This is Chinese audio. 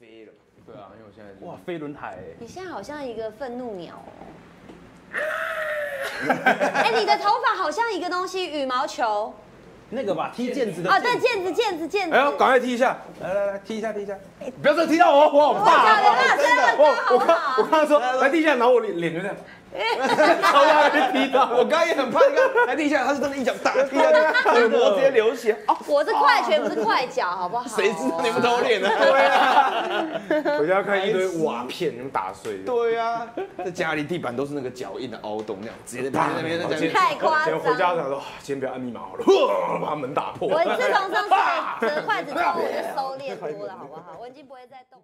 飞了。对啊，因为我现在哇，飞轮海欸，你现在好像一个愤怒鸟哦。哎，你的头发好像一个东西，羽毛球。那个吧，踢毽子的哦，对，毽子，毽子，毽子。哎呦，赶快踢一下！来来来，踢一下，踢一下！不要再踢到我，我好怕真的，我刚我？刚刚说来踢一下，然后我脸脸就这样，超怕被踢到。我刚刚也很怕，你看，来踢一下，他是真的一脚打 踢下去，耳膜直接流血。哦，我是快拳，不是快脚，好不好？谁知道你们偷练的？对啊，回家看一堆瓦片，你们打碎的。对啊，在家里地板都是那个脚印的凹洞，那样直接在那边。太夸张回家张。想说，啊今天不要按密码好了，把门打破。我自从上次 折筷子之后，我就收敛多了，好不好？我已经不会再动。